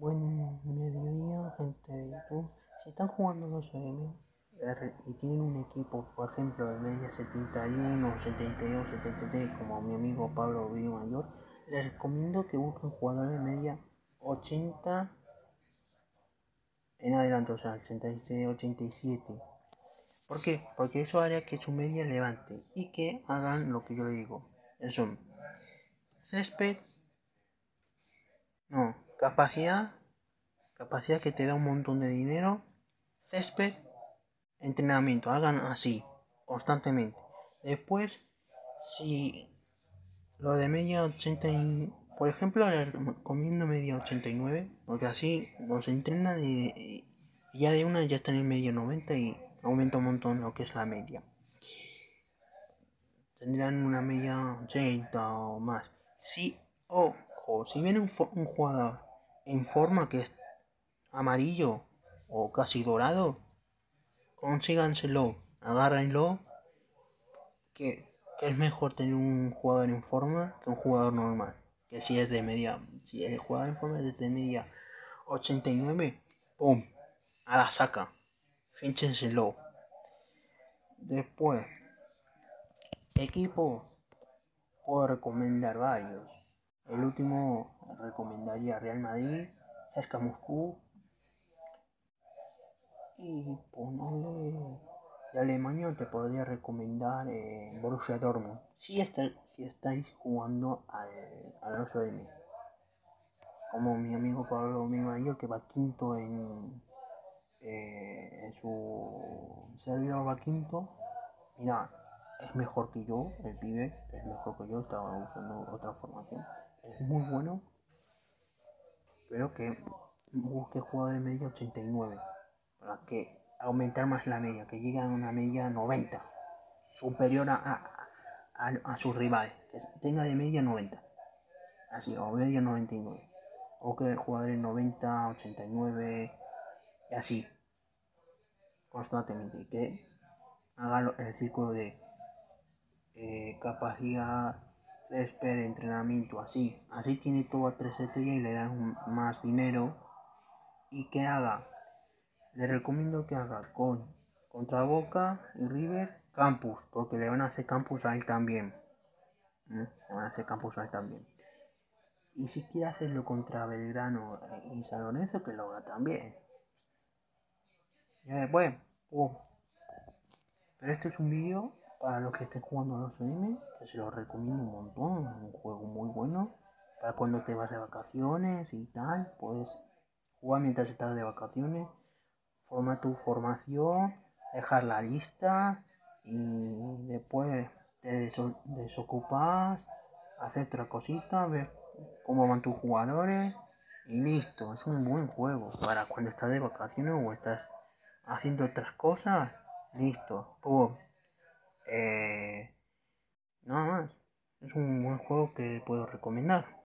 Buen mediodía, gente de YouTube. Si están jugando los AM y tienen un equipo, por ejemplo, de media 71, 72, 73, como mi amigo Pablo Vivo Mayor, les recomiendo que busquen jugadores de media 80 en adelante, o sea, 86, 87. ¿Por qué? Porque eso haría que su media levante y que hagan lo que yo le digo. Eso. Césped. No, capacidad. Capacidad que te da un montón de dinero. Césped. Entrenamiento. Hagan así. Constantemente. Después, si lo de media 80 y, por ejemplo, comiendo media 89, porque así nos entrenan y, ya de una ya están en media 90 y aumenta un montón lo que es la media. Tendrán una media 80 o más. Si, ojo, si viene un jugador en forma que es amarillo o casi dorado, consíganselo, agárrenlo, que es mejor tener un jugador en forma que un jugador normal. Que si es de media, si el jugador en forma es de media 89, ¡pum! A la saca. Fínchenselo. Después, equipo, puedo recomendar varios. El último recomendaría Real Madrid, CSKA Moscú y ponerle de Alemania te podría recomendar eh, Borussia Dortmund. Si, si estáis jugando al, al 8M. Como mi amigo Pablo Mayor que va quinto en, eh, en su servidor va quinto. Mira, es mejor que yo, el pibe, es mejor que yo, estaba usando otra formación. Muy bueno, pero que busque jugador de media 89 para que aumentar más la media, que llegue a una media 90, superior a, a, sus rivales, que tenga de media 90, así, o media 99, o que jugadores 90, 89, y así, constantemente, que haga el círculo de eh, capacidad césped de entrenamiento, así, así tiene todo a 3 estrellas y le dan más dinero, y que haga le recomiendo que haga con contra Boca y River Campus, porque le van a hacer campus a él también. Le van a hacer campus a él también. Y si quiere hacerlo contra Belgrano y San Lorenzo, que lo haga también. Ya después, Pero este es un vídeo para los que estén jugando a los anime, que se lo recomiendo un montón. Un juego muy bueno. Para cuando te vas de vacaciones y tal, puedes jugar mientras estás de vacaciones forma tu formación, dejar la lista y después te desocupas, hacer otra cosita, ver cómo van tus jugadores y listo. Es un buen juego para cuando estás de vacaciones o estás haciendo otras cosas. Listo. Eh, nada más. Es un buen juego que puedo recomendar.